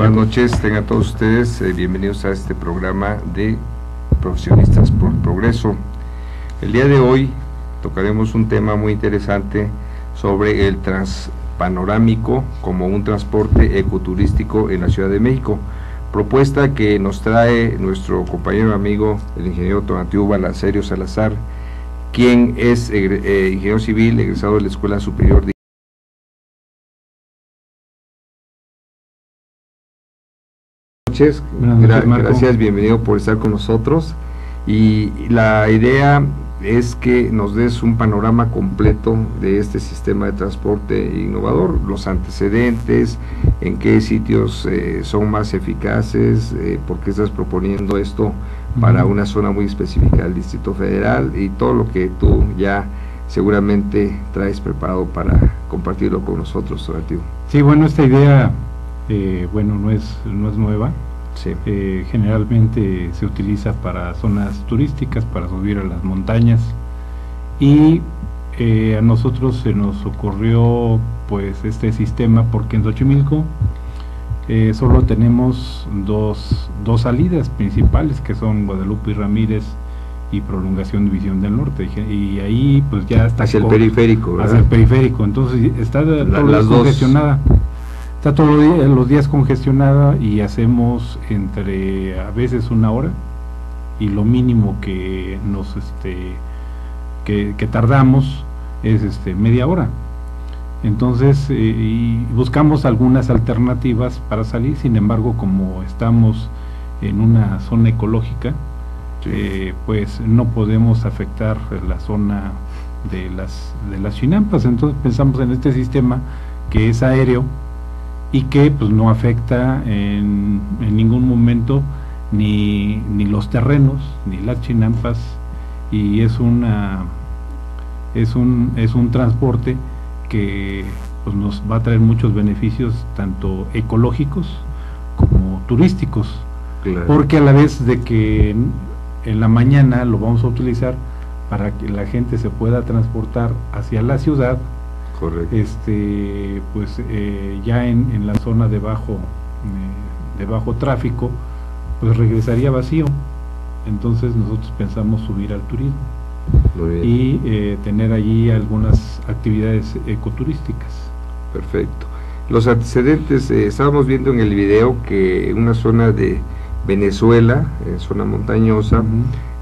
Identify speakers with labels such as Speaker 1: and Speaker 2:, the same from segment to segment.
Speaker 1: Buenas noches, tengan todos ustedes eh, bienvenidos a este programa de Profesionistas por Progreso. El día de hoy tocaremos un tema muy interesante sobre el transpanorámico como un transporte ecoturístico en la Ciudad de México. Propuesta que nos trae nuestro compañero amigo, el ingeniero Tonatiuh Balacerio Salazar, quien es eh, ingeniero civil egresado de la Escuela Superior de noches, gracias, bienvenido por estar con nosotros. Y la idea es que nos des un panorama completo de este sistema de transporte innovador, los antecedentes, en qué sitios eh, son más eficaces, eh, por qué estás proponiendo esto para una zona muy específica del Distrito Federal y todo lo que tú ya seguramente traes preparado para compartirlo con nosotros.
Speaker 2: Sí, bueno, esta idea, eh, bueno, no es, no es nueva, eh, generalmente se utiliza para zonas turísticas, para subir a las montañas. Y eh, a nosotros se nos ocurrió pues este sistema porque en Xochimilco eh, solo tenemos dos, dos salidas principales que son Guadalupe y Ramírez y prolongación División del Norte. Y ahí pues ya está
Speaker 1: hacia el periférico
Speaker 2: hacia el periférico. Entonces está
Speaker 1: las congestionada
Speaker 2: está todos los días congestionada y hacemos entre a veces una hora y lo mínimo que nos este que, tardamos es este media hora. Entonces eh, y buscamos algunas alternativas para salir sin embargo como estamos en una zona ecológica eh, pues no podemos afectar la zona de las de las chinampas. Entonces pensamos en este sistema que es aéreo y que pues no afecta en, ningún momento ni, ni, los terrenos ni las chinampas y es una es un es un transporte que pues nos va a traer muchos beneficios tanto ecológicos como turísticos. Porque a la vez de que en la mañana lo vamos a utilizar para que la gente se pueda transportar hacia la ciudad este, pues eh, ya en, en, la zona de bajo, eh, de bajo tráfico, pues regresaría vacío. Entonces nosotros pensamos subir al turismo y eh, tener allí algunas actividades ecoturísticas.
Speaker 1: Perfecto. Los antecedentes, estábamos viendo en el video que una zona de Venezuela, en zona montañosa,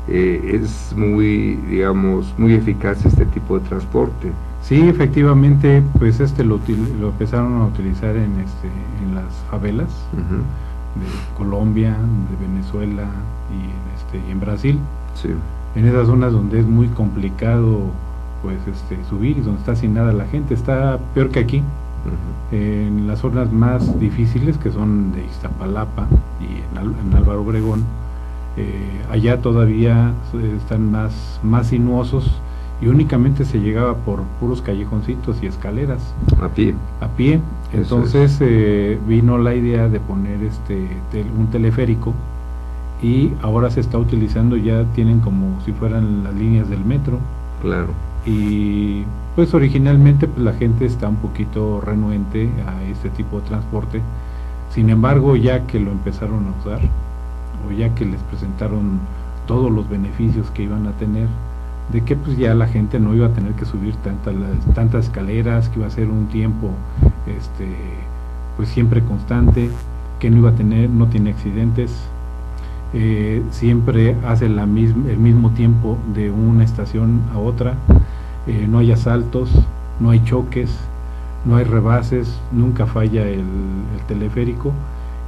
Speaker 1: es muy, digamos, muy eficaz este tipo de transporte.
Speaker 2: Sí, efectivamente, pues este lo, lo empezaron a utilizar en, este, en las favelas de Colombia, de Venezuela y en, este, en Brasil. Sí. En esas zonas donde es muy complicado pues este, subir y donde está sin nada la gente, está peor que aquí. En las zonas más difíciles que son de Iztapalapa y en, Álvaro Obregón, eh, allá todavía están más, más sinuosos y únicamente se llegaba por puros callejoncitos y escaleras.
Speaker 1: A pie.
Speaker 2: A pie. Entonces eh, vino la idea de poner este un teleférico y ahora se está utilizando, ya tienen como si fueran las líneas del metro.
Speaker 1: Claro.
Speaker 2: Y pues originalmente pues, la gente está un poquito renuente a este tipo de transporte. Sin embargo, ya que lo empezaron a usar, o ya que les presentaron todos los beneficios que iban a tener, de que pues ya la gente no iba a tener que subir tantas tantas escaleras, que iba a ser un tiempo este pues siempre constante, que no iba a tener, no tiene accidentes, eh, siempre hace la misma, el mismo tiempo de una estación a otra, eh, no hay asaltos, no hay choques, no hay rebases, nunca falla el, teleférico.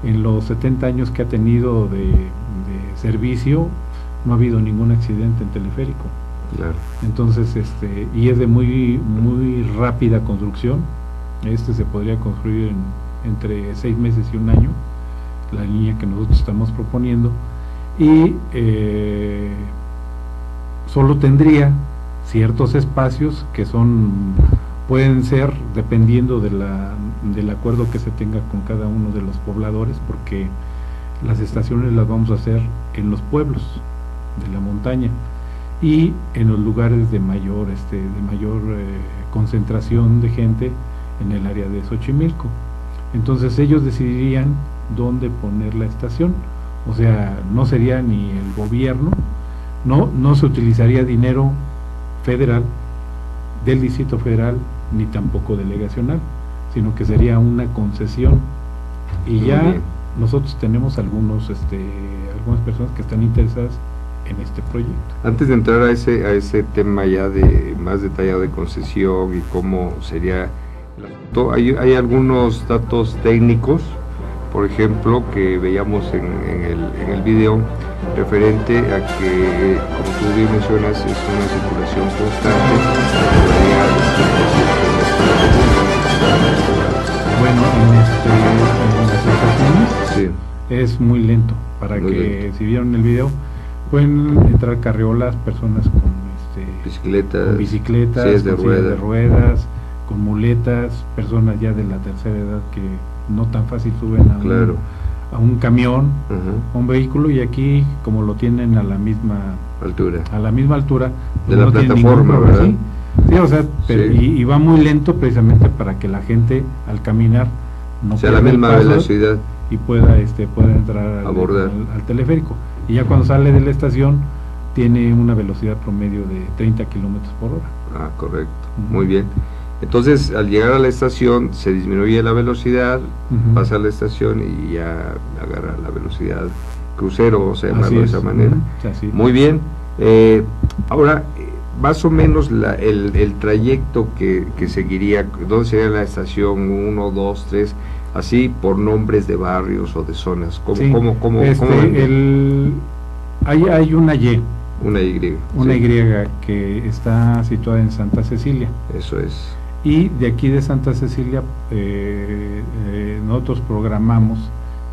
Speaker 2: En los 70 años que ha tenido de, de servicio, no ha habido ningún accidente en teleférico. Entonces, este, y es de muy, muy rápida construcción. Este se podría construir en, entre seis meses y un año, la línea que nosotros estamos proponiendo. Y eh, solo tendría ciertos espacios que son pueden ser dependiendo de del acuerdo que se tenga con cada uno de los pobladores porque las estaciones las vamos a hacer en los pueblos de la montaña y en los lugares de mayor, este, de mayor eh, concentración de gente en el área de Xochimilco. Entonces ellos decidirían dónde poner la estación. O sea, no sería ni el gobierno, no, no se utilizaría dinero federal del Distrito Federal ni tampoco delegacional, sino que sería una concesión. Y ya nosotros tenemos algunos, este, algunas personas que están interesadas en este proyecto.
Speaker 1: Antes de entrar a ese, a ese tema ya de más detallado de concesión y cómo sería hay, hay algunos datos técnicos, por ejemplo, que veíamos en, el, en el video referente a que, como tú bien mencionas, es una circulación constante.
Speaker 2: Bueno, en, este, es muy lento, para que si vieron el video, pueden entrar carriolas, personas con, este,
Speaker 1: bicicletas,
Speaker 2: bicicletas
Speaker 1: de,
Speaker 2: de ruedas, con muletas, personas ya de la tercera edad que no tan fácil suben a, un, a un camión, a un vehículo y aquí como lo tienen a la misma
Speaker 1: altura,
Speaker 2: a la misma altura
Speaker 1: de la plataforma, ¿verdad?
Speaker 2: Sí, o sea, Y, va muy lento precisamente para que la gente al caminar
Speaker 1: no sea la misma velocidad.
Speaker 2: y pueda este pueda entrar al, al, teleférico y ya cuando sale de la estación tiene una velocidad promedio de 30 kilómetros por hora.
Speaker 1: Ah, correcto, muy bien. Entonces, al llegar a la estación, se disminuye la velocidad, pasa a la estación y ya agarra la velocidad crucero, o sea, de esa manera. Muy bien. Eh, ahora, más o menos el, trayecto que, seguiría, ¿dónde sería la estación 1, 2, 3? Así por nombres de barrios o de zonas. ¿Cómo, cómo,
Speaker 2: este, el, hay, hay una Y.
Speaker 1: Una Y.
Speaker 2: Una Y que está situada en Santa Cecilia.
Speaker 1: Eso es
Speaker 2: y de aquí de Santa Cecilia eh, eh, nosotros programamos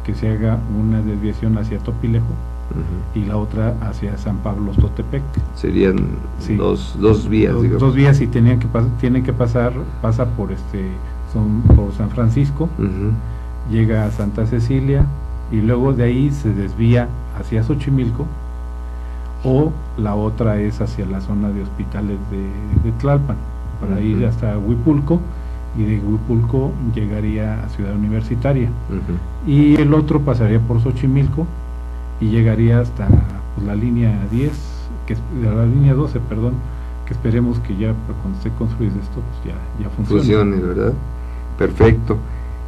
Speaker 2: que se haga una desviación hacia Topilejo y la otra hacia San Pablo Totepec.
Speaker 1: Serían dos, dos vías,
Speaker 2: dos, dos, vías y tenían que tienen que pasar, pasa por este por San Francisco, llega a Santa Cecilia y luego de ahí se desvía hacia Xochimilco o la otra es hacia la zona de hospitales de Tlalpan para ir hasta Huipulco y de Huipulco llegaría a Ciudad Universitaria. Y el otro pasaría por Xochimilco y llegaría hasta pues, la línea 10, que la línea 12, perdón, que esperemos que ya cuando se construye esto pues ya, ya funcione.
Speaker 1: Funcione, ¿verdad? Perfecto.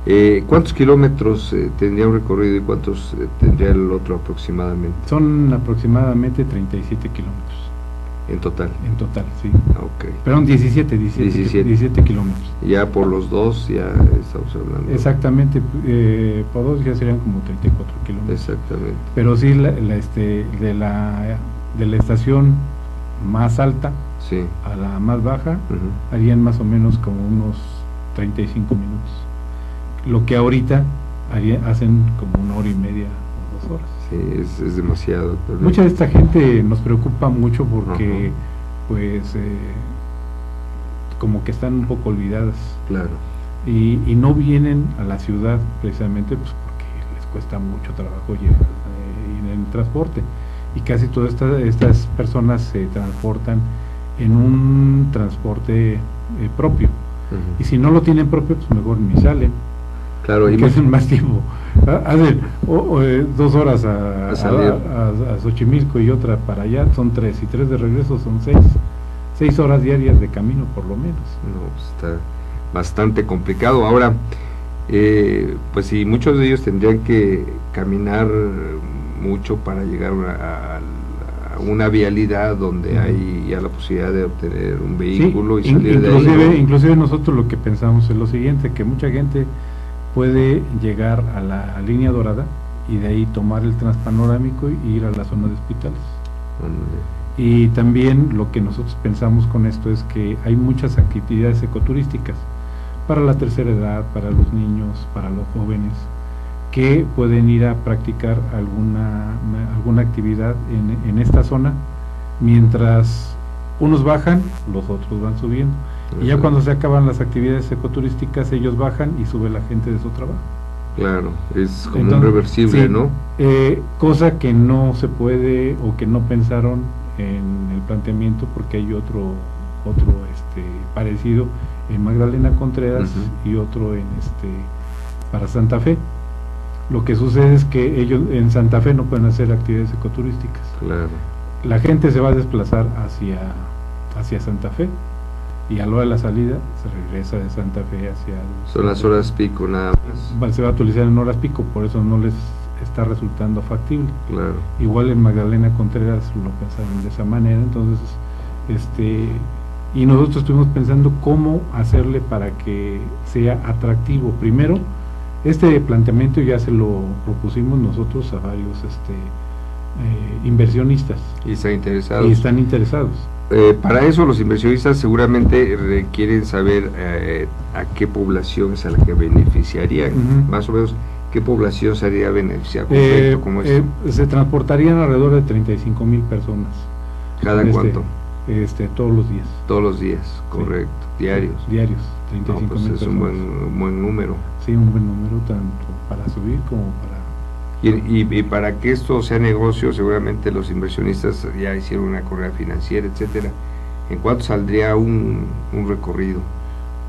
Speaker 1: Eh, ¿Cuántos kilómetros eh, tendría un recorrido y cuántos eh, tendría el otro aproximadamente?
Speaker 2: Son aproximadamente 37 kilómetros.
Speaker 1: En total.
Speaker 2: En total, sí.
Speaker 1: Ok.
Speaker 2: Perdón, 17, 17, 17. kilómetros.
Speaker 1: Ya por los dos ya estamos hablando.
Speaker 2: Exactamente, eh, por dos ya serían como 34 kilómetros.
Speaker 1: Exactamente.
Speaker 2: Pero sí, la, este, de, la, de la estación más alta
Speaker 1: sí.
Speaker 2: a la más baja, harían más o menos como unos 35 minutos. Lo que ahorita hacen como una hora y media o dos horas.
Speaker 1: Sí, es, demasiado.
Speaker 2: Mucha de esta gente nos preocupa mucho porque, pues, eh, como que están un poco olvidadas.
Speaker 1: Claro.
Speaker 2: Y, y, no vienen a la ciudad precisamente pues, porque les cuesta mucho trabajo ir, eh, en el transporte. Y casi todas estas, estas personas se transportan en un transporte eh, propio. Y si no lo tienen propio, pues mejor ni salen.
Speaker 1: Claro,
Speaker 2: y hacen más tiempo. Hacen eh, dos horas a, a, Xochimilco y otra para allá, son tres, y tres de regreso son seis. Seis horas diarias de camino, por lo menos.
Speaker 1: No, pues, está bastante complicado. Ahora, eh, pues si muchos de ellos tendrían que caminar mucho para llegar a, una vialidad donde hay ya la posibilidad de obtener un vehículo y salir
Speaker 2: de ahí. Inclusive nosotros lo que pensamos es lo siguiente, que mucha gente puede llegar a la línea dorada y de ahí tomar el transpanorámico y ir a la zona de hospitales. Y también lo que nosotros pensamos con esto es que hay muchas actividades ecoturísticas para la tercera edad, para los niños, para los jóvenes, que pueden ir a practicar alguna, alguna actividad en, en esta zona, mientras unos bajan, los otros van subiendo. Y ya cuando se acaban las actividades ecoturísticas, ellos bajan y sube la gente de su trabajo.
Speaker 1: Claro, es como un reversible, ¿no?
Speaker 2: Eh, cosa que no se puede o que no pensaron en el planteamiento porque hay otro otro este parecido en Magdalena Contreras y otro en este para Santa Fe Lo que sucede es que ellos en Santa Fe no pueden hacer actividades ecoturísticas.
Speaker 1: Claro.
Speaker 2: La gente se va a desplazar hacia, hacia Santa Fe y a la hora de la salida se regresa de Santa Fe hacia...
Speaker 1: Son las horas pico nada
Speaker 2: más. Se va a utilizar en horas pico, por eso no les está resultando factible.
Speaker 1: Claro.
Speaker 2: Igual en Magdalena Contreras lo pensaron de esa manera, entonces, este, y nosotros estuvimos pensando cómo hacerle para que sea atractivo. Primero, este planteamiento ya se lo propusimos nosotros a varios este, eh, inversionistas.
Speaker 1: Y están interesados.
Speaker 2: Y están interesados.
Speaker 1: Eh, para eso los inversionistas seguramente requieren saber eh, a qué población es a la que beneficiarían, más o menos qué población sería beneficiada
Speaker 2: como se transportarían alrededor de 35 mil personas.
Speaker 1: ¿Cada este, cuánto?
Speaker 2: Este, todos los días.
Speaker 1: Todos los días, correcto. Diarios.
Speaker 2: Diarios, 35
Speaker 1: pues es un buen, buen número.
Speaker 2: Sí, un buen número tanto para subir como para...
Speaker 1: Y, y, para que esto sea negocio, seguramente los inversionistas ya hicieron una correa financiera, etcétera. ¿En cuánto saldría un, un recorrido?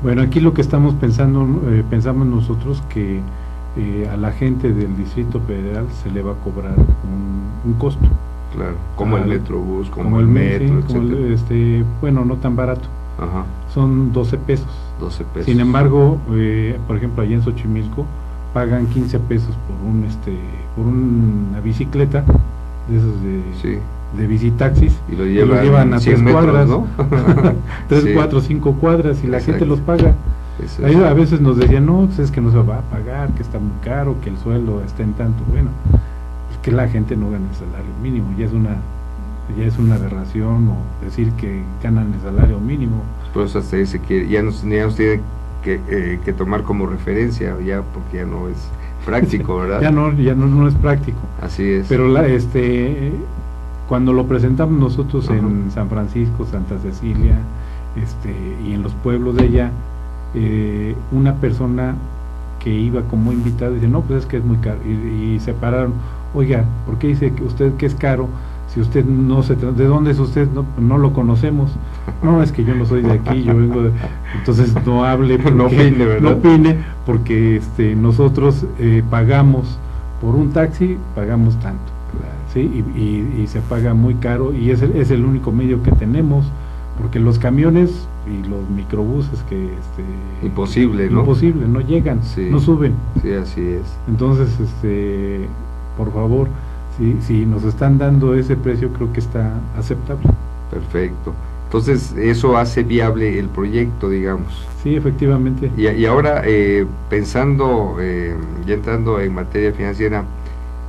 Speaker 2: Bueno, aquí lo que estamos pensando, eh, pensamos nosotros que eh, a la gente del Distrito Federal se le va a cobrar un, un costo.
Speaker 1: Claro, como el Metrobús, como, el, metro,
Speaker 2: este, bueno, no tan barato.
Speaker 1: Ajá.
Speaker 2: Son 12 pesos.
Speaker 1: 12 pesos.
Speaker 2: Sin embargo, eh, por ejemplo, allá en Xochimilco pagan 15 pesos por un este por una bicicleta de esos de, sí. de bicitaxis
Speaker 1: y lo llevan,
Speaker 2: a 3 cuadras, ¿no? 3, 4, 5 cuadras y la gente los paga. a veces nos decían, no, pues es que no se va a pagar, que está muy caro, que el sueldo está en tanto. Bueno, que la gente no gane el salario mínimo, ya es una ya es una aberración o decir que ganan el salario mínimo.
Speaker 1: Por eso hasta dice que ya nos, ya tiene que, eh, que, tomar como referencia, ya porque ya no es práctico, ¿verdad?
Speaker 2: ya no, ya no, no, es práctico.
Speaker 1: Así es.
Speaker 2: Pero la, este, cuando lo presentamos nosotros en San Francisco, Santa Cecilia, este, y en los pueblos de allá, eh, una persona que iba como invitada dice, no, pues es que es muy caro, y, y se pararon oiga, ¿por qué dice que usted que es caro? Si usted no se... ¿De dónde es usted? No, no lo conocemos. No, es que yo no soy de aquí, yo vengo de... Entonces no hable,
Speaker 1: no opine, ¿verdad?
Speaker 2: No opine, porque este, nosotros eh, pagamos por un taxi, pagamos tanto. ¿sí? Y, y, se paga muy caro y es el, es el único medio que tenemos, porque los camiones y los microbuses que... Este,
Speaker 1: imposible, ¿no?
Speaker 2: Imposible, no llegan, no suben.
Speaker 1: Sí, así es.
Speaker 2: Entonces, este por favor, si, si nos están dando ese precio, creo que está aceptable.
Speaker 1: Perfecto. Entonces, eso hace viable el proyecto, digamos.
Speaker 2: Sí, efectivamente.
Speaker 1: Y, y ahora, eh, pensando, eh, ya entrando en materia financiera,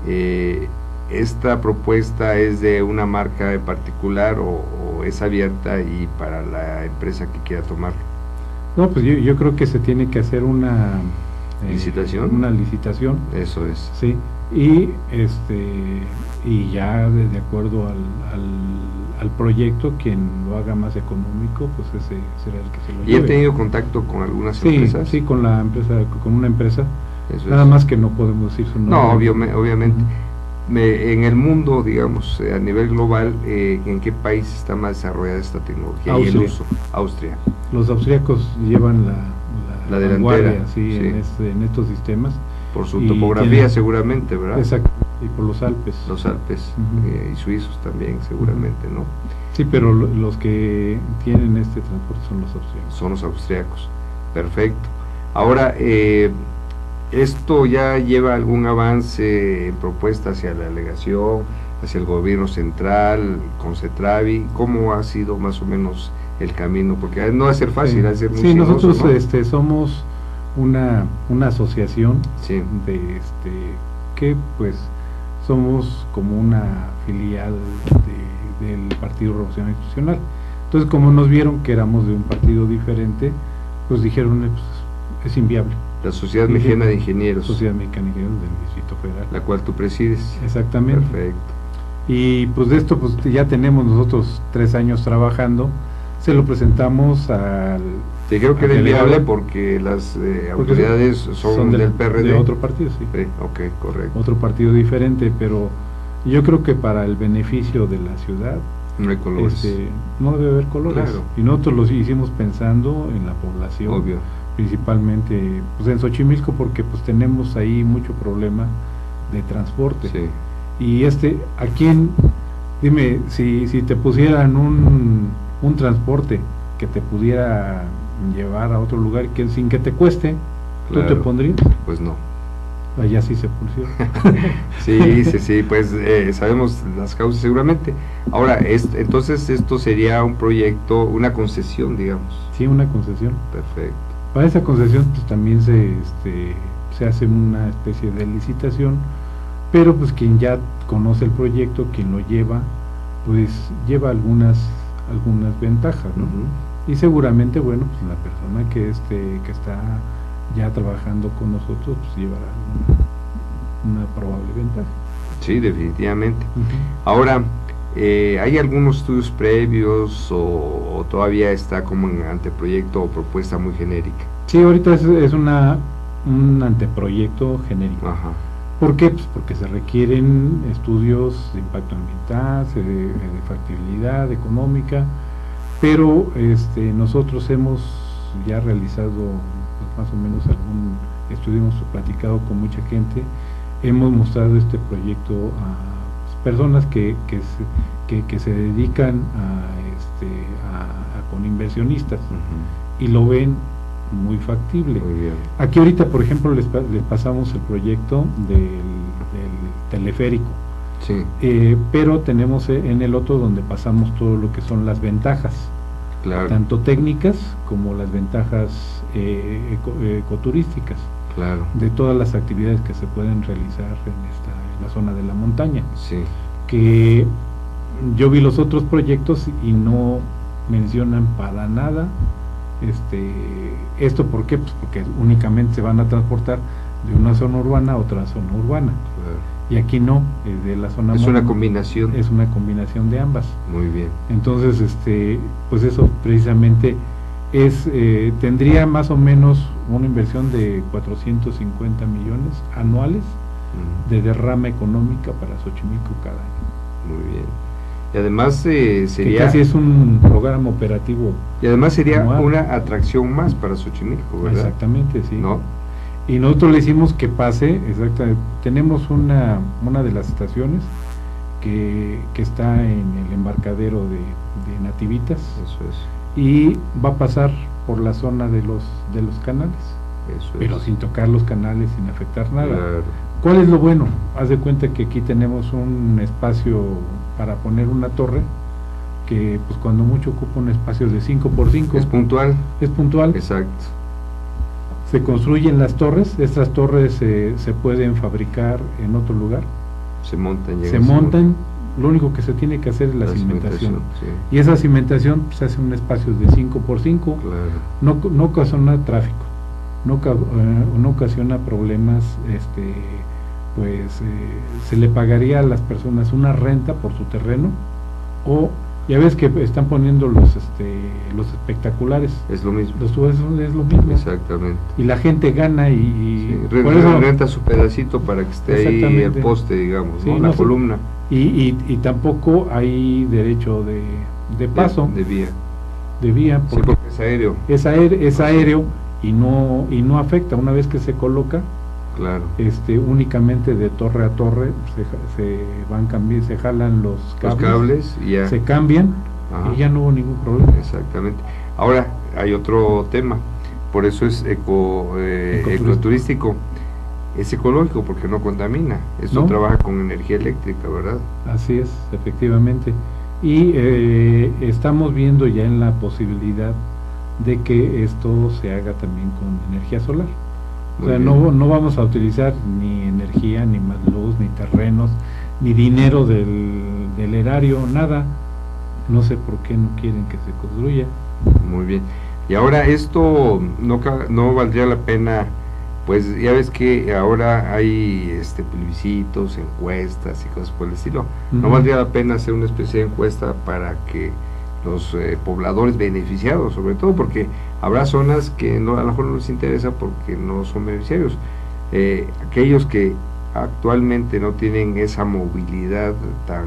Speaker 1: eh, ¿esta propuesta es de una marca en particular o, es abierta y para la empresa que quiera tomarlo?
Speaker 2: No, pues yo, yo creo que se tiene que hacer una...
Speaker 1: ¿Licitación?
Speaker 2: Una licitación.
Speaker 1: Eso es.
Speaker 2: Sí, y este y ya de, acuerdo al, al, proyecto quien lo haga más económico pues ese será el que se lo
Speaker 1: lleve. ¿Y ha tenido contacto con algunas empresas?
Speaker 2: Sí, con la empresa, con una empresa, nada más que no podemos decir su nombre.
Speaker 1: No, obviamente. en el mundo, digamos, eh, a nivel global, eh, ¿en qué país está más desarrollada esta tecnología
Speaker 2: Austria.
Speaker 1: y el uso? Austria.
Speaker 2: Los austriacos llevan la,
Speaker 1: la, delantera
Speaker 2: sí, En, este, en estos sistemas
Speaker 1: por su topografía seguramente, ¿verdad?
Speaker 2: Exacto, y por los Alpes.
Speaker 1: Los Alpes eh, y suizos también seguramente, ¿no?
Speaker 2: Sí, pero los que tienen este transporte son los austriacos.
Speaker 1: Son los austriacos, perfecto. Ahora, eh, ¿esto ya lleva algún avance en propuesta hacia la delegación, hacia el gobierno central, con CETRAVI? ¿Cómo ha sido más o menos el camino? Porque no va a ser fácil, va a ser muy
Speaker 2: Sí, nosotros este, somos una, una asociación de este que pues somos como una filial del Partido Revolucionario Institucional. Entonces como nos vieron que éramos de un partido diferente, pues dijeron pues, es inviable.
Speaker 1: La Sociedad Mexicana de Ingenieros.
Speaker 2: Sociedad Mexicana de Ingenieros del Distrito Federal.
Speaker 1: La cual tú presides.
Speaker 2: Exactamente.
Speaker 1: Perfecto.
Speaker 2: Y pues de esto pues ya tenemos nosotros tres años trabajando. Se lo presentamos al
Speaker 1: te creo que era inviable porque las eh, autoridades son, del, PRD.
Speaker 2: De otro partido, sí.
Speaker 1: sí. Ok, correcto.
Speaker 2: Otro partido diferente, pero yo creo que para el beneficio de la ciudad
Speaker 1: no hay colores.
Speaker 2: Este, no debe haber colores. Y nosotros lo hicimos pensando en la población.
Speaker 1: Obvio.
Speaker 2: principalmente pues en Xochimilco porque pues tenemos ahí mucho problema de transporte. Y este, ¿a quién? Dime, si, si te pusieran un, un transporte que te pudiera llevar a otro lugar que sin que te cueste, ¿tú te pondrías?
Speaker 1: Pues no.
Speaker 2: Allá sí se pulsó.
Speaker 1: sí, sí, sí, pues eh, sabemos las causas seguramente. Ahora, entonces esto sería un proyecto, una concesión, digamos.
Speaker 2: Sí, una concesión.
Speaker 1: Perfecto.
Speaker 2: Para esa concesión pues también se, este, se hace una especie de licitación, pero pues quien ya conoce el proyecto, quien lo lleva, pues lleva algunas, algunas ventajas, ¿no? Y seguramente, bueno, pues la persona que, este, que está ya trabajando con nosotros, pues llevará una, probable ventaja.
Speaker 1: Sí, definitivamente. Ahora, eh, ¿hay algunos estudios previos o, todavía está como en anteproyecto o propuesta muy genérica?
Speaker 2: Sí, ahorita es, una, un anteproyecto genérico. Ajá. ¿Por qué? Pues porque se requieren estudios de impacto ambiental, de, factibilidad económica, pero este, nosotros hemos ya realizado más o menos algún estudio, hemos platicado con mucha gente, hemos mostrado este proyecto a personas que, que, se, que, se dedican a, este, a, con inversionistas y lo ven muy factible. Aquí ahorita, por ejemplo, les, pasamos el proyecto del, teleférico. Eh, pero tenemos en el otro donde pasamos todo lo que son las ventajas, tanto técnicas como las ventajas eh, ecoturísticas
Speaker 1: claro.
Speaker 2: de todas las actividades que se pueden realizar en, esta, en la zona de la montaña.
Speaker 1: Sí.
Speaker 2: Que yo vi los otros proyectos y no mencionan para nada este esto ¿por qué? Pues porque únicamente se van a transportar de una zona urbana a otra zona urbana. Y aquí no, de la zona
Speaker 1: Es una combinación.
Speaker 2: Es una combinación de ambas.
Speaker 1: Muy bien.
Speaker 2: Entonces, este, pues eso precisamente es eh, tendría más o menos una inversión de 450 millones anuales de derrama económica para Xochimilco cada año.
Speaker 1: Muy bien. Y además eh, sería...
Speaker 2: Que casi es un programa operativo.
Speaker 1: Y además sería una atracción más para Xochimilco, ¿verdad?
Speaker 2: Exactamente, sí.
Speaker 1: ¿No?
Speaker 2: Y nosotros le hicimos que pase, exactamente. Tenemos una, una de las estaciones que, que está en el embarcadero de, de Nativitas.
Speaker 1: Eso es.
Speaker 2: Y va a pasar por la zona de los de los canales. Pero sin tocar los canales sin afectar nada. ¿cuál es lo bueno? haz de cuenta que aquí tenemos un espacio para poner una torre que pues cuando mucho ocupa un espacio de 5 por 5
Speaker 1: es puntual.
Speaker 2: Es puntual.
Speaker 1: Exacto
Speaker 2: se construyen las torres estas torres se pueden fabricar en otro lugar.
Speaker 1: Se montan
Speaker 2: se montan lo único que se tiene que hacer es la, cimentación. Y esa cimentación se hace un espacio de 5 por 5 no, no ocasiona tráfico, no, eh, no ocasiona problemas, este, pues eh, se le pagaría a las personas una renta por su terreno o ya ves que están poniendo los este, los espectaculares.
Speaker 1: Es lo mismo.
Speaker 2: Los es lo mismo.
Speaker 1: Exactamente.
Speaker 2: Y la gente gana y,
Speaker 1: renta su pedacito para que esté ahí el poste, digamos, la columna.
Speaker 2: Y, y, tampoco hay derecho de, de paso.
Speaker 1: De, vía.
Speaker 2: De vía.
Speaker 1: Porque, es aéreo.
Speaker 2: Es aéreo, es aéreo y no y no afecta una vez que se coloca
Speaker 1: claro.
Speaker 2: Este únicamente de torre a torre se, se van cambiando se jalan los
Speaker 1: cables, y ya.
Speaker 2: se cambian y ya no hubo ningún problema.
Speaker 1: Exactamente. Ahora hay otro tema por eso es eco, eh, ecoturístico. es ecológico porque no contamina esto trabaja con energía eléctrica verdad
Speaker 2: así es efectivamente. Y eh, estamos viendo ya en la posibilidad de que esto se haga también con energía solar o sea, no, no vamos a utilizar ni energía, ni más luz, ni terrenos, ni dinero del, del erario, nada. No sé por qué no quieren que se construya.
Speaker 1: Muy bien. Y ahora esto no, no valdría la pena, pues ya ves que ahora hay este plebiscitos, encuestas y cosas por el estilo. ¿No valdría la pena hacer una especie de encuesta para que los eh, pobladores beneficiados, sobre todo porque habrá zonas que no, a lo mejor no les interesa porque no son beneficiarios. Eh, aquellos que actualmente no tienen esa movilidad tan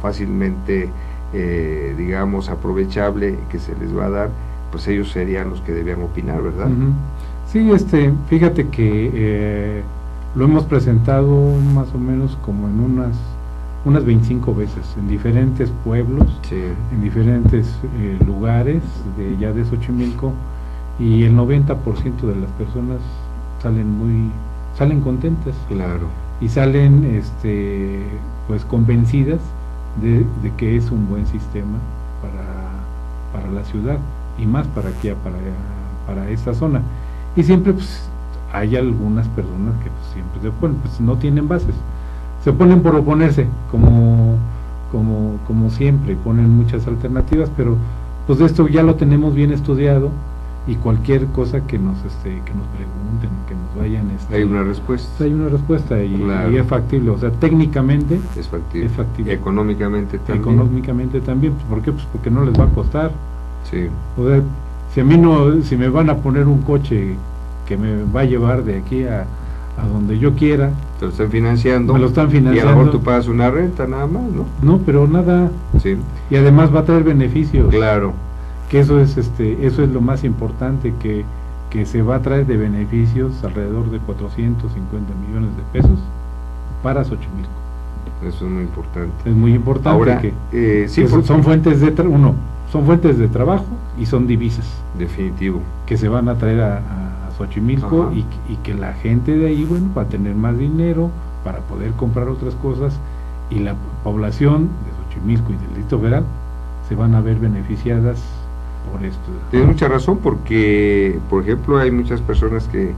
Speaker 1: fácilmente, eh, digamos, aprovechable que se les va a dar, pues ellos serían los que debían opinar, ¿verdad?
Speaker 2: Sí, este, fíjate que eh, lo hemos presentado más o menos como en unas unas 25 veces en diferentes pueblos, en diferentes eh, lugares de ya de Xochimilco y el 90% de las personas salen muy salen contentas.
Speaker 1: Claro.
Speaker 2: Y salen este pues convencidas de, que es un buen sistema para, para la ciudad y más para aquí para para esta zona. Y siempre pues hay algunas personas que pues, siempre se pues no tienen bases se ponen por oponerse, como, como, como siempre, ponen muchas alternativas, pero pues esto ya lo tenemos bien estudiado y cualquier cosa que nos este que nos pregunten que nos vayan este,
Speaker 1: hay una respuesta.
Speaker 2: hay una respuesta y, es factible o sea técnicamente
Speaker 1: es factible, económicamente también.
Speaker 2: Económicamente también pues, ¿por qué? pues porque no les va a costar.
Speaker 1: Sí.
Speaker 2: O sea si a mí no si me van a poner un coche que me va a llevar de aquí a a donde yo quiera.
Speaker 1: Te lo están financiando.
Speaker 2: Me lo están financiando.
Speaker 1: Y a lo mejor tú pagas una renta nada más, ¿no?
Speaker 2: No, pero nada.
Speaker 1: Sí.
Speaker 2: Y además va a traer beneficios.
Speaker 1: Claro.
Speaker 2: Que eso es este eso es lo más importante que, que se va a traer de beneficios alrededor de 450 millones de pesos para Xochimilco.
Speaker 1: Eso es muy importante.
Speaker 2: Es muy importante
Speaker 1: Ahora,
Speaker 2: que,
Speaker 1: eh,
Speaker 2: son fuentes de uno, son fuentes de trabajo y son divisas.
Speaker 1: Definitivo.
Speaker 2: Que se van a traer a Xochimilco y, y, que la gente de ahí, bueno, va a tener más dinero para poder comprar otras cosas y la población de Xochimilco y del Distrito Federal se van a ver beneficiadas por esto.
Speaker 1: Tienes mucha razón porque, por ejemplo, hay muchas personas que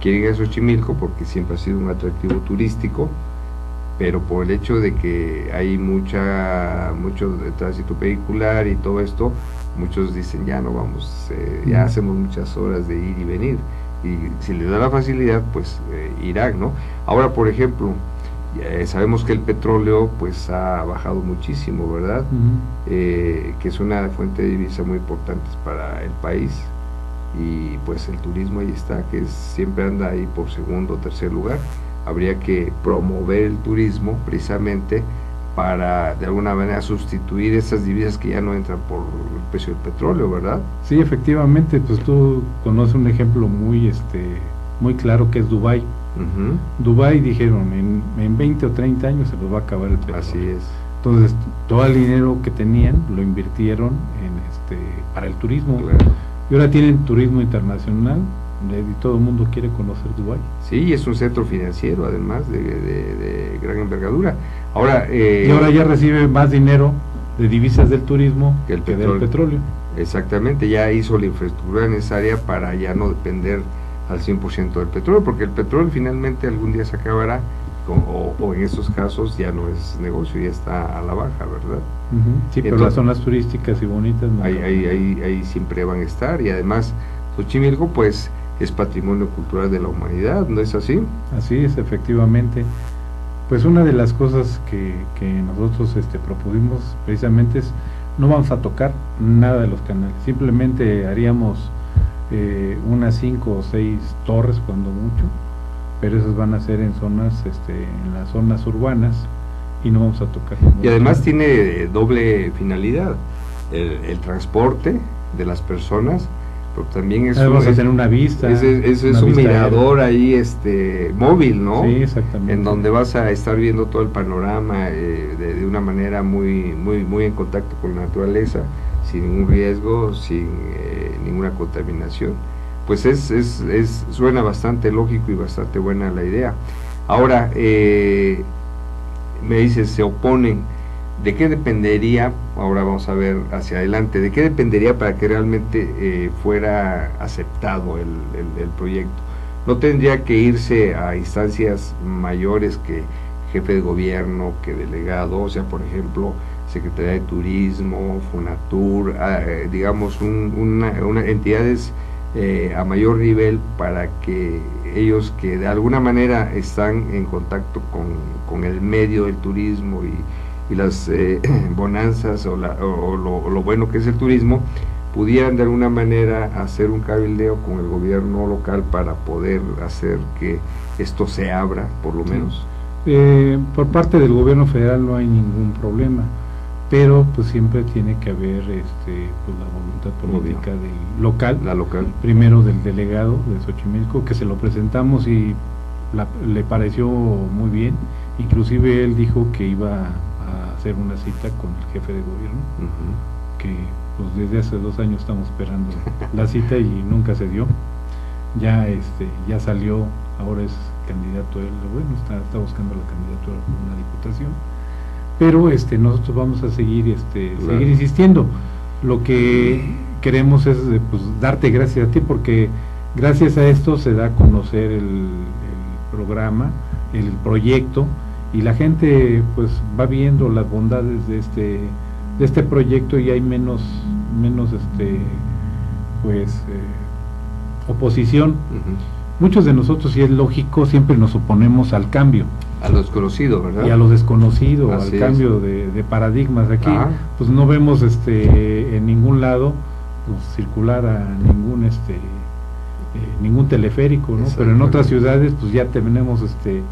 Speaker 1: quieren ir a Xochimilco porque siempre ha sido un atractivo turístico, pero por el hecho de que hay mucha mucho de tránsito vehicular y todo esto, muchos dicen ya no vamos, eh, ya hacemos muchas horas de ir y venir y si le da la facilidad, pues eh, irán, ¿no? Ahora, por ejemplo, sabemos que el petróleo pues ha bajado muchísimo, ¿verdad? Eh, que es una fuente de divisa muy importante para el país y pues el turismo ahí está, que siempre anda ahí por segundo o tercer lugar. Habría que promover el turismo precisamente para de alguna manera sustituir esas divisas que ya no entran por el precio del petróleo, ¿verdad?
Speaker 2: Sí, efectivamente, pues tú conoces un ejemplo muy este muy claro que es Dubai. Dubai dijeron en, en 20 o 30 años se les va a acabar el petróleo.
Speaker 1: Así es.
Speaker 2: Entonces, todo el dinero que tenían lo invirtieron en este para el turismo. Y ahora tienen turismo internacional, todo el mundo quiere conocer Dubai.
Speaker 1: Sí, es un centro financiero además de, de gran envergadura. Ahora,
Speaker 2: y ahora ya recibe más dinero de divisas del turismo que, el petróleo. del petróleo.
Speaker 1: Exactamente, ya hizo la infraestructura necesaria para ya no depender al 100% del petróleo, porque el petróleo finalmente algún día se acabará, o, en estos casos ya no es negocio, ya está a la baja, ¿verdad?
Speaker 2: Sí, pero las zonas turísticas y bonitas
Speaker 1: ahí, ahí, ahí, siempre van a estar, y además Xochimilco pues es patrimonio cultural de la humanidad, ¿no es así?
Speaker 2: Así es, efectivamente. Pues una de las cosas que, nosotros este, propusimos precisamente es no vamos a tocar nada de los canales, simplemente haríamos eh, unas cinco o seis torres cuando mucho, pero esas van a ser en zonas, este, en las zonas urbanas y no vamos a tocar.
Speaker 1: Y además tiene doble finalidad, el transporte de las personas, pero también es,
Speaker 2: un, tener una vista
Speaker 1: es, un mirador ahí este móvil no
Speaker 2: sí exactamente.
Speaker 1: En donde vas a estar viendo todo el panorama eh, de, una manera muy muy muy en contacto con la naturaleza sin ningún riesgo sin eh, ninguna contaminación. Pues es, es, es suena bastante lógico y bastante buena la idea. Ahora eh, me dices se oponen. ¿De qué dependería, ahora vamos a ver hacia adelante, de qué dependería para que realmente eh, fuera aceptado el, proyecto? No tendría que irse a instancias mayores que jefe de gobierno, que delegado, o sea, por ejemplo, Secretaría de Turismo, Funatur, ah, eh, digamos, una, entidades eh, a mayor nivel para que ellos que de alguna manera están en contacto con, con el medio del turismo y y las eh, bonanzas o, lo, bueno que es el turismo, pudieran de alguna manera hacer un cabildeo con el gobierno local para poder hacer que esto se abra, por lo menos.
Speaker 2: Eh, por parte del gobierno federal no hay ningún problema. pero pues siempre tiene que haber este pues la voluntad política del local,
Speaker 1: la local,
Speaker 2: primero del delegado de Xochimilco, que se lo presentamos y le pareció muy bien, inclusive él dijo que iba hacer una cita con el jefe de gobierno, que pues desde hace dos años estamos esperando la cita y nunca se dio, ya este ya salió, ahora es candidato él, bueno, está, está buscando la candidatura por una diputación. Pero este nosotros vamos a seguir este seguir insistiendo. Lo que queremos es eh, pues, darte gracias a ti porque gracias a esto se da a conocer el, programa el proyecto y la gente pues va viendo las bondades de este de este proyecto y hay menos menos este pues eh, oposición. Muchos de nosotros y es lógico siempre nos oponemos al cambio.
Speaker 1: A lo desconocido, ¿verdad?
Speaker 2: Y a lo desconocido, al cambio de, paradigmas. Aquí, pues no vemos este en ningún lado pues, circular a ningún este ningún teleférico, ¿no? Pero en otras ciudades, pues ya tenemos este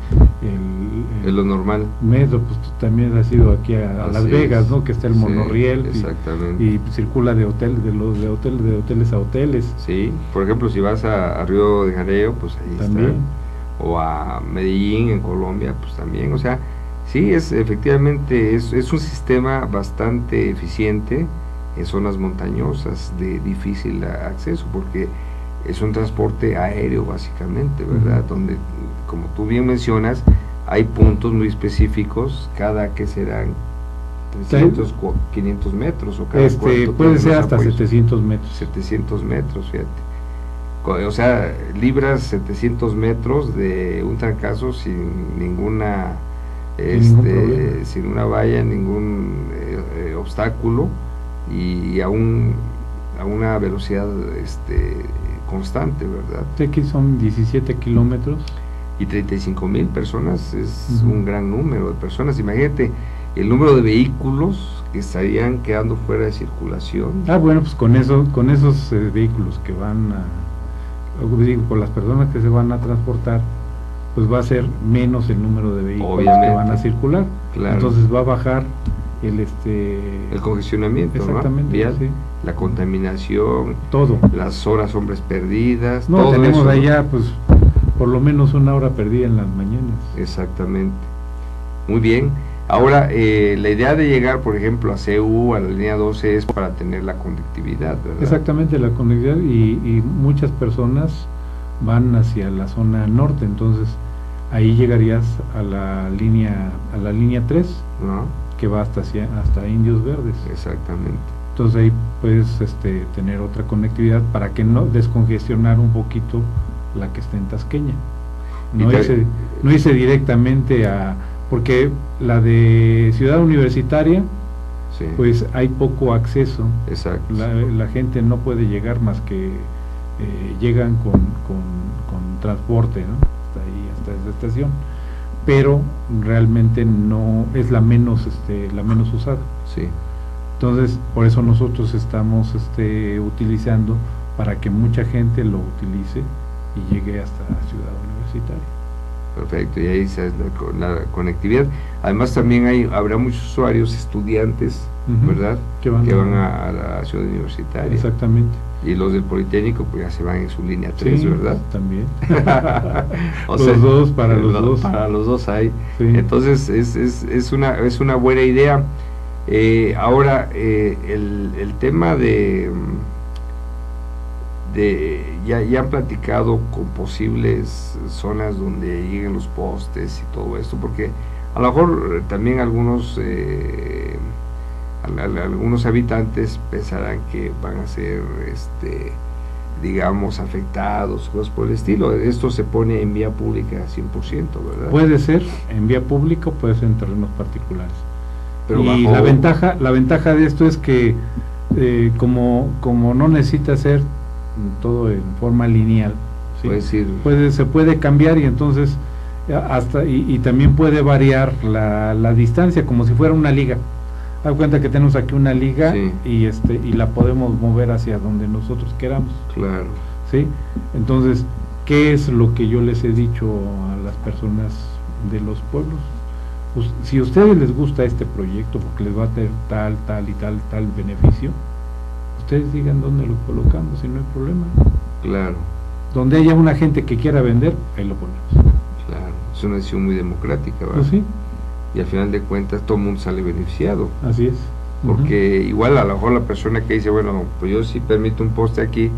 Speaker 1: el, lo normal.
Speaker 2: Metro, pues también has ido aquí a, Las Vegas, ¿no? Que está el monorriel
Speaker 1: exactamente.
Speaker 2: Y, circula de hotel, de los de hotel, de hoteles a hoteles.
Speaker 1: Sí, por ejemplo, si vas a, Río de Janeiro, pues ahí también o a Medellín en Colombia, pues también, o sea, sí, es efectivamente, es, es un sistema bastante eficiente en zonas montañosas de difícil acceso, porque es un transporte aéreo básicamente, ¿verdad? Donde, como tú bien mencionas, hay puntos muy específicos, cada que serán 300, 500 metros o cada
Speaker 2: este, puede ser hasta 700 metros.
Speaker 1: 700 metros, fíjate o sea, libras 700 metros de un trancazo sin ninguna, este, sin una valla, ningún eh, eh, obstáculo y a, un, a una velocidad este, constante, ¿verdad?
Speaker 2: Aquí son 17 kilómetros.
Speaker 1: Y 35 mil personas es un gran número de personas. Imagínate el número de vehículos que estarían quedando fuera de circulación.
Speaker 2: Ah, bueno, pues con, eso, con esos eh, vehículos que van a digo, por las personas que se van a transportar, pues va a ser menos el número de vehículos que van a circular. Entonces va a bajar el este
Speaker 1: el congestionamiento, exactamente, la contaminación,
Speaker 2: todo,
Speaker 1: las horas hombres perdidas,
Speaker 2: no tenemos allá pues por lo menos una hora perdida en las mañanas.
Speaker 1: Exactamente. Muy bien. Ahora, eh, la idea de llegar, por ejemplo, a CU, a la línea 12, es para tener la conectividad, ¿verdad?
Speaker 2: Exactamente, la conectividad y, muchas personas van hacia la zona norte, entonces ahí llegarías a la línea a la línea 3, que va hasta, hasta Indios Verdes.
Speaker 1: Exactamente.
Speaker 2: Entonces ahí puedes este, tener otra conectividad para que no descongestionar un poquito la que está en Tasqueña. No hice, no hice directamente a porque la de Ciudad Universitaria, pues hay poco acceso.
Speaker 1: Exacto.
Speaker 2: La, gente no puede llegar más que eh, llegan con, con, transporte, ¿no? Hasta ahí, hasta esa estación. Pero realmente no es la menos, este, la menos usada.
Speaker 1: Sí.
Speaker 2: Entonces, por eso nosotros estamos este, utilizando para que mucha gente lo utilice y llegue hasta la ciudad universitaria.
Speaker 1: Perfecto, y ahí se la, la, conectividad. Además también hay habrá muchos usuarios, estudiantes, ¿verdad? Que van, a, la ciudad universitaria.
Speaker 2: Exactamente.
Speaker 1: Y los del Politécnico pues ya se van en su línea 3, ¿verdad?
Speaker 2: También. los dos, para los, dos.
Speaker 1: Para los dos hay. Entonces es, es, es, una, es una buena idea. Eh, ahora, eh, el, el tema de ya, ya han platicado con posibles zonas donde lleguen los postes y todo esto, porque a lo mejor también algunos eh, algunos habitantes pensarán que van a ser este digamos afectados, cosas por el estilo. Esto se pone en vía pública 100%, ¿verdad?
Speaker 2: Puede ser en vía pública, puede ser en terrenos particulares. Pero y la ventaja la ventaja de esto es que eh, como como no necesita ser todo en forma lineal. Puede, se puede cambiar y entonces hasta y, también puede variar la, la, distancia como si fuera una liga. Da cuenta que tenemos aquí una liga y este y la podemos mover hacia donde nosotros queramos.
Speaker 1: Claro.
Speaker 2: ¿Sí? Entonces, ¿qué es lo que yo les he dicho a las personas de los pueblos? Pues, si a ustedes les gusta este proyecto porque les va a tener tal, tal y tal, tal beneficio, ustedes digan dónde lo colocamos y no hay problema.
Speaker 1: Claro.
Speaker 2: Donde haya una gente que quiera vender, ahí lo ponemos.
Speaker 1: Claro, es una decisión muy democrática, ¿verdad?
Speaker 2: Pues sí.
Speaker 1: Y al final de cuentas todo el mundo sale beneficiado.
Speaker 2: Así es.
Speaker 1: Porque igual a lo mejor la persona que dice, bueno, pues yo sí permito un poste aquí,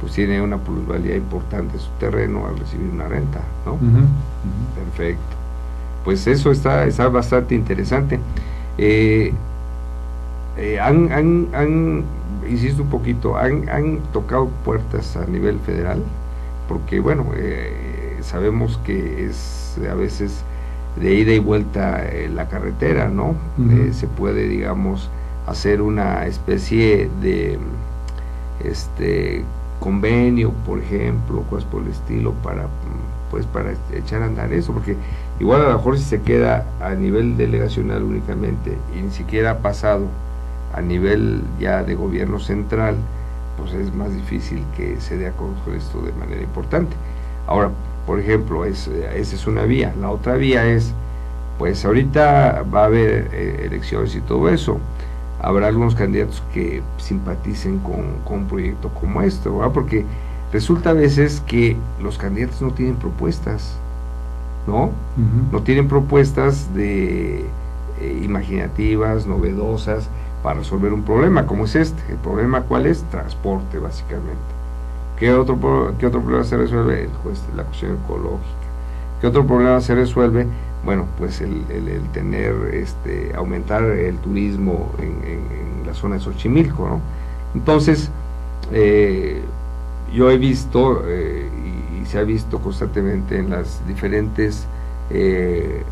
Speaker 1: pues tiene una plusvalía importante su terreno al recibir una renta, ¿no? Perfecto. Pues eso está, está bastante interesante. Eh, eh, han, han, han, insisto un poquito, han, han, tocado puertas a nivel federal, porque bueno, eh, sabemos que es a veces de ida y vuelta la carretera, ¿no? se puede, digamos, hacer una especie de este convenio, por ejemplo, cosas por el estilo, para pues para echar a andar eso, porque igual a lo mejor si se queda a nivel delegacional únicamente y ni siquiera ha pasado a nivel ya de gobierno central, pues es más difícil que se dé a conocer esto de manera importante. Ahora, por ejemplo, es, esa es una vía. La otra vía es, pues ahorita va a haber eh, elecciones y todo eso habrá algunos candidatos que simpaticen con, un proyecto como esto, porque resulta a veces que los candidatos no tienen propuestas, ¿no? No tienen propuestas de eh, imaginativas, novedosas, para resolver un problema como es este. ¿El problema cuál es? Transporte, básicamente. ¿Qué otro, qué otro problema se resuelve? Pues, la cuestión ecológica. ¿Qué otro problema se resuelve? bueno, pues el, tener, este, aumentar el turismo en, la zona de Xochimilco, ¿no? Entonces, eh, yo he visto, eh, y, se ha visto constantemente en las diferentes eh,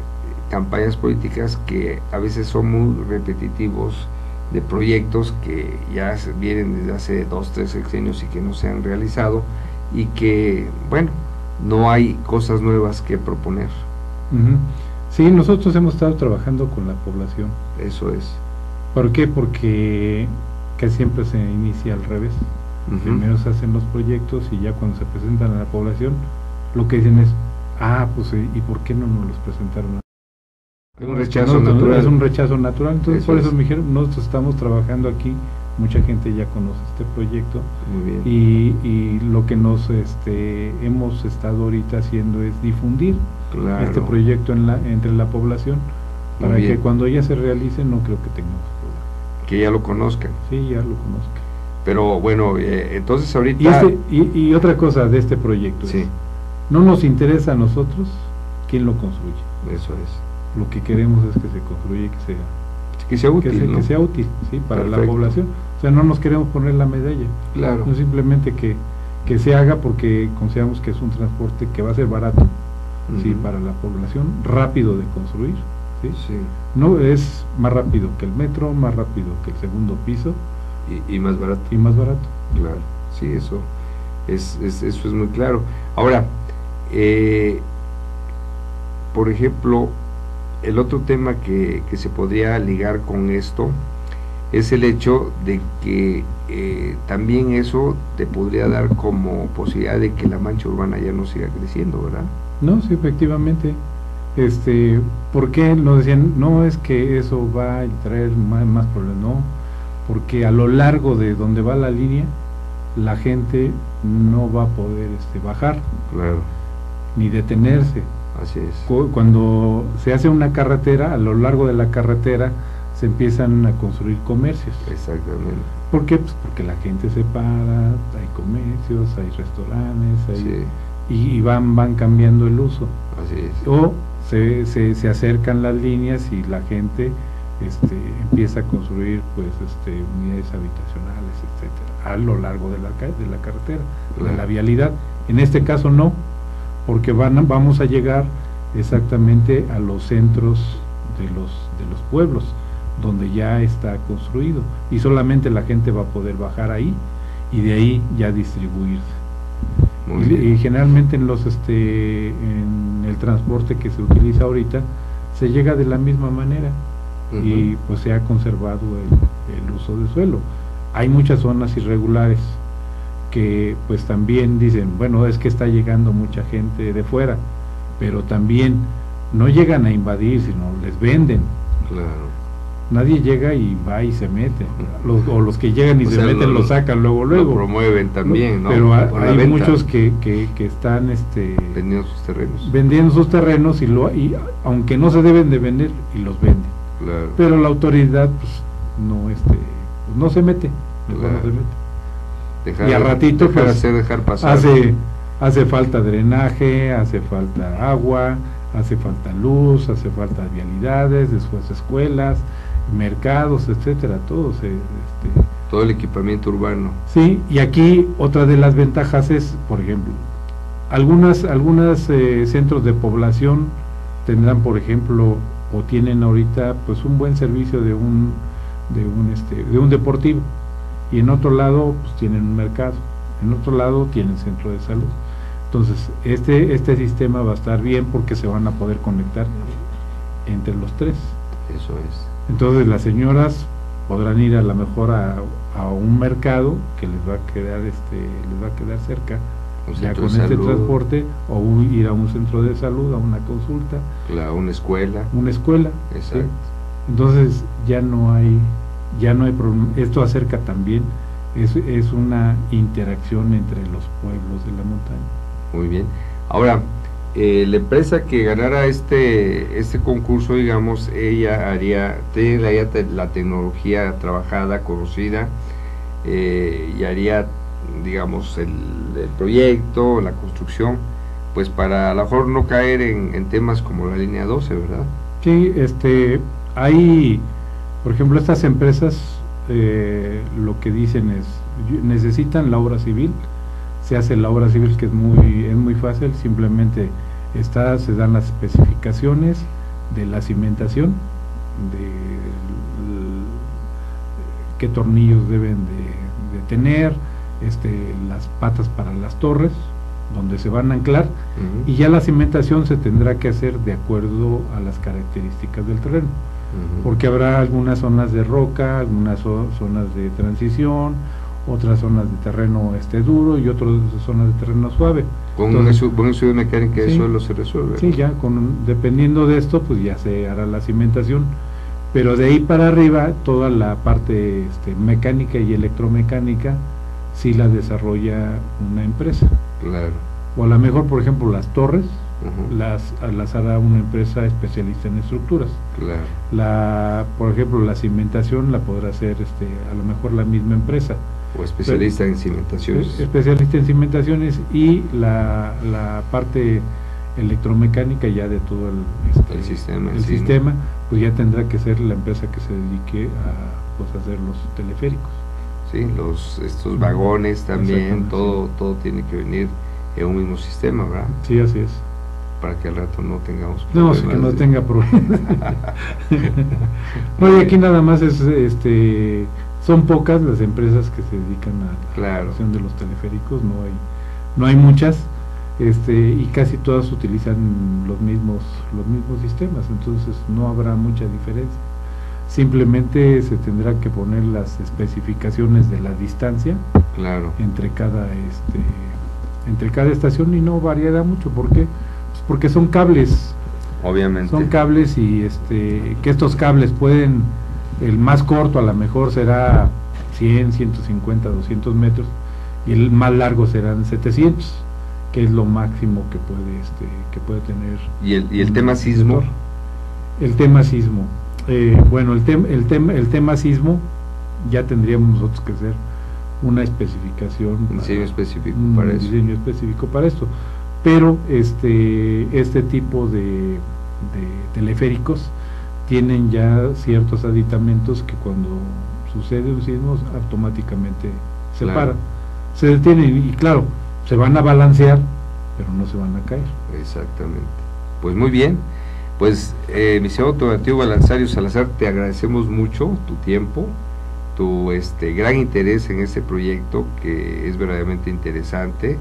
Speaker 1: campañas políticas que a veces son muy repetitivos de proyectos que ya vienen desde hace dos, tres sexenios y que no se han realizado y que, bueno, no hay cosas nuevas que proponer.
Speaker 2: Sí, nosotros hemos estado trabajando con la población.
Speaker 1: Eso es.
Speaker 2: ¿Por qué? Porque casi siempre se inicia al revés. Primero se hacen los proyectos y ya cuando se presentan a la población, lo que dicen es, ah, pues ¿y por qué no nos los presentaron?
Speaker 1: Es un rechazo natural.
Speaker 2: Es un rechazo natural. Entonces, por eso me dijeron, nosotros estamos trabajando aquí mucha gente ya conoce este proyecto Y, lo que nos este, hemos estado ahorita haciendo es difundir este proyecto en la, entre la población para que cuando ya se realice no creo que tengamos
Speaker 1: problema. Que ya lo conozcan.
Speaker 2: Sí, ya lo conozcan.
Speaker 1: Pero bueno, eh, entonces ahorita...
Speaker 2: Y, este, y, otra cosa de este proyecto sí. no nos interesa a nosotros quién lo construye.
Speaker 1: Eso es.
Speaker 2: Lo que queremos es que se construya y que sea
Speaker 1: que sea útil,
Speaker 2: que, sea útil ¿sí? para la población. O sea, no nos queremos poner la medalla.
Speaker 1: Claro.
Speaker 2: No simplemente que, que se haga porque consideramos que es un transporte que va a ser barato ¿sí? para la población, rápido de construir. ¿sí?
Speaker 1: Sí.
Speaker 2: No es más rápido que el metro, más rápido que el segundo piso.
Speaker 1: Y, más barato.
Speaker 2: Y más barato.
Speaker 1: Claro, sí, eso es, eso es muy claro. Ahora, eh, por ejemplo, el otro tema que, se podría ligar con esto es el hecho de que eh, también eso te podría dar como posibilidad de que la mancha urbana ya no siga creciendo, ¿verdad?
Speaker 2: No, sí, efectivamente. Este, ¿Por qué nos decían, no es que eso va a traer más, más problemas? No, porque a lo largo de donde va la línea, la gente no va a poder este, bajar,
Speaker 1: claro.
Speaker 2: ni detenerse
Speaker 1: Así es.
Speaker 2: Cuando se hace una carretera, a lo largo de la carretera se empiezan a construir comercios.
Speaker 1: Exactamente.
Speaker 2: ¿Por qué? Pues porque la gente se para, hay comercios, hay restaurantes, y, van, van cambiando el uso.
Speaker 1: Así es.
Speaker 2: O se, se, acercan las líneas y la gente este, empieza a construir pues este, unidades habitacionales, etcétera, a lo largo de la, de la carretera, de la vialidad. En este caso no, porque van, vamos a llegar exactamente a los centros de los, de los pueblos, donde ya está construido, y solamente la gente va a poder bajar ahí y de ahí ya distribuirse. Y, generalmente en los este en el transporte que se utiliza ahorita se llega de la misma manera y pues se ha conservado el, el uso de suelo. Hay muchas zonas irregulares que pues también dicen, bueno, es que está llegando mucha gente de fuera, pero también no llegan a invadir, sino les venden.
Speaker 1: Claro.
Speaker 2: Nadie llega y va y se mete. o los que llegan y se meten lo, sacan luego, luego. Lo
Speaker 1: promueven también, ¿no?
Speaker 2: Pero hay muchos que, que, que, están este,
Speaker 1: vendiendo sus terrenos.
Speaker 2: Vendiendo sus terrenos y, lo, y aunque no se deben de vender, y los venden.
Speaker 1: Claro.
Speaker 2: Pero la autoridad pues, no, este, no se mete. Claro. No se mete y a ratito
Speaker 1: dejar pues, hacer, dejar pasar.
Speaker 2: hace hace falta drenaje, hace falta agua, hace falta luz, hace falta vialidades, después escuelas, mercados, etcétera, todo se, este,
Speaker 1: todo el equipamiento urbano.
Speaker 2: Sí, y aquí otra de las ventajas es, por ejemplo, algunas algunas eh, centros de población tendrán, por ejemplo, o tienen ahorita pues un buen servicio de un de un este de un deportivo y en otro lado pues, tienen un mercado, en otro lado tienen centro de salud. Entonces, este, este sistema va a estar bien porque se van a poder conectar entre los tres.
Speaker 1: Eso es.
Speaker 2: Entonces, las señoras podrán ir a lo mejor a, un mercado que les va a quedar este les va a quedar cerca ya con este transporte o ir a un centro de salud a una consulta
Speaker 1: a una escuela
Speaker 2: una escuela
Speaker 1: exacto
Speaker 2: entonces ya no hay ya no hay problema. Esto acerca también, es, es una interacción entre los pueblos de la montaña.
Speaker 1: Muy bien. Ahora, eh, la empresa que ganara este, este concurso, digamos, ella haría, tiene la, tecnología trabajada, conocida, eh, y haría, digamos, el, proyecto, la construcción, pues para a lo mejor no caer en, temas como la línea 12, ¿verdad?
Speaker 2: Sí, este, hay por ejemplo, estas empresas eh, lo que dicen es, necesitan la obra civil, se hace la obra civil que es muy, es muy fácil, simplemente está, se dan las especificaciones de la cimentación, de qué tornillos deben de, tener, este, las patas para las torres, donde se van a anclar, y ya la cimentación se tendrá que hacer de acuerdo a las características del terreno porque habrá algunas zonas de roca, algunas zonas de transición, otras zonas de terreno este duro y otras zonas de terreno suave.
Speaker 1: Con un estudio mecánico de suelo se resuelve.
Speaker 2: Sí, ya, con, dependiendo de esto, pues ya se hará la cimentación. Pero de ahí para arriba, toda la parte este, mecánica y electromecánica sí la desarrolla una empresa.
Speaker 1: Claro.
Speaker 2: O a lo mejor, por ejemplo, las torres, las, las hará una empresa especialista en estructuras.
Speaker 1: Claro.
Speaker 2: La, por ejemplo, la cimentación la podrá hacer este, a lo mejor la misma empresa.
Speaker 1: O especialista en cimentaciones.
Speaker 2: Especialista en cimentaciones y la, la parte electromecánica ya de todo el,
Speaker 1: este, sistema,
Speaker 2: el sistema pues ya tendrá que ser la empresa que se dedique a pues, hacer los teleféricos.
Speaker 1: Sí, los, estos vagones también, todo, todo tiene que venir en un mismo sistema, ¿verdad?
Speaker 2: Sí, así es
Speaker 1: para que al rato no tengamos
Speaker 2: problemas. No, que no tenga problemas. no, y aquí nada más es, este, son pocas las empresas que se dedican a la creación de los teleféricos, no hay, no hay muchas, este, y casi todas utilizan los mismos, los mismos sistemas, entonces no habrá mucha diferencia. Simplemente se tendrá que poner las especificaciones de la distancia
Speaker 1: claro.
Speaker 2: entre cada este entre cada estación y no variará mucho, porque porque son cables.
Speaker 1: Obviamente.
Speaker 2: Son cables y este que estos cables pueden, el más corto a lo mejor será 100, 150, 200 metros y el más largo serán 700, que es lo máximo que puede este que puede tener.
Speaker 1: ¿Y el, y el tema sismo?
Speaker 2: El tema sismo. Eh, bueno, el, tema el, tema el tema sismo ya tendríamos nosotros que hacer una especificación.
Speaker 1: Un diseño específico
Speaker 2: para eso. diseño específico para esto pero este, este tipo de, teleféricos tienen ya ciertos aditamentos que cuando sucede un sismo automáticamente se paran, se detienen y claro, se van a balancear, pero no se van a caer.
Speaker 1: Exactamente. Pues muy bien, pues eh, mi señor Balanzario Salazar, te agradecemos mucho tu tiempo, tu este gran interés en este proyecto que es verdaderamente interesante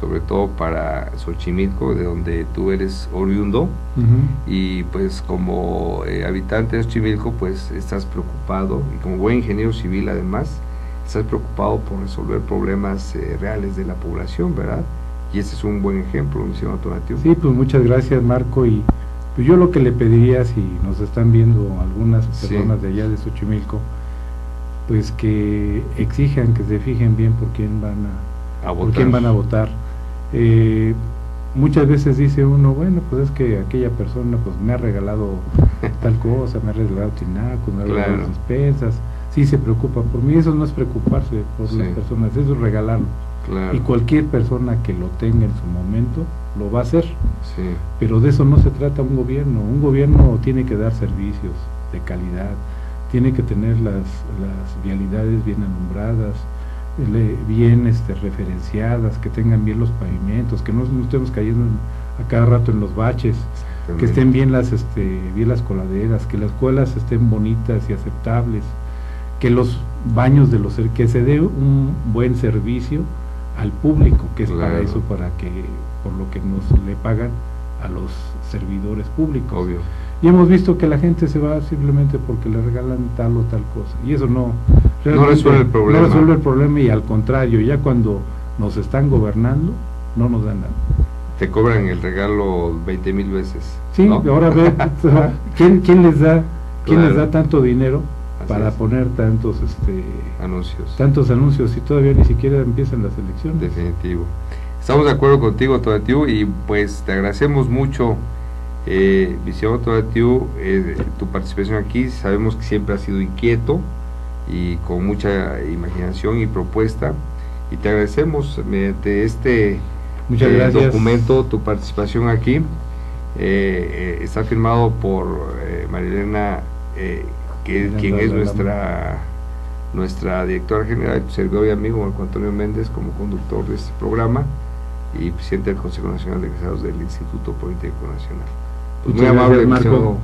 Speaker 1: sobre todo para Xochimilco, de donde tú eres oriundo, y pues como eh, habitante de Xochimilco, pues estás preocupado, y como buen ingeniero civil además, estás preocupado por resolver problemas eh, reales de la población, ¿verdad? Y ese es un buen ejemplo, mi señor
Speaker 2: Sí, pues muchas gracias Marco, y Pues yo lo que le pediría, si nos están viendo algunas personas de allá de Xochimilco, pues que exijan que se fijen bien por quién van a, por quién van a votar. Eh, muchas veces dice uno, bueno, pues es que aquella persona pues me ha regalado tal cosa, me ha regalado tinaco, me ha regalado despensas, sí se preocupa por mí, eso no es preocuparse por las personas, eso es regalarlo. Y cualquier persona que lo tenga en su momento lo va a hacer. Pero de eso no se trata un gobierno. Un gobierno tiene que dar servicios de calidad, tiene que tener las, las vialidades bien alumbradas, bien este, referenciadas, que tengan bien los pavimentos, que no, estemos cayendo a cada rato en los baches, que estén bien las, este, bien las coladeras, que las escuelas estén bonitas y aceptables, que los baños de los que se dé un buen servicio al público, que es para eso, para que por lo que nos le pagan a los servidores públicos.
Speaker 1: Obvio.
Speaker 2: Y hemos visto que la gente se va simplemente porque le regalan tal o tal cosa. Y eso no,
Speaker 1: no resuelve el problema.
Speaker 2: No resuelve el problema y al contrario, ya cuando nos están gobernando, no nos dan nada.
Speaker 1: Te cobran el regalo 20 mil veces.
Speaker 2: Sí, ahora ve, ¿quién, ¿quién, les da, quién les da tanto dinero para poner tantos este,
Speaker 1: anuncios?
Speaker 2: Tantos anuncios y todavía ni siquiera empiezan las elecciones.
Speaker 1: Definitivo. Estamos de acuerdo contigo, Todatio, y pues te agradecemos mucho eh, Visión eh, tu participación aquí, sabemos que siempre has sido inquieto y con mucha imaginación y propuesta, y te agradecemos mediante este
Speaker 2: eh,
Speaker 1: documento tu participación aquí. Eh, eh, está firmado por Marilena, que, quien es nuestra nuestra directora general, servidor y amigo Marco Antonio Méndez como conductor de este programa y presidente del Consejo Nacional de Egresados del Instituto Político Nacional.
Speaker 2: Pues muy amable, Marco.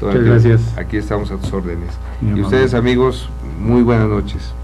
Speaker 2: Muchas gracias.
Speaker 1: Aquí estamos a tus órdenes. y ustedes, amigos, muy buenas noches.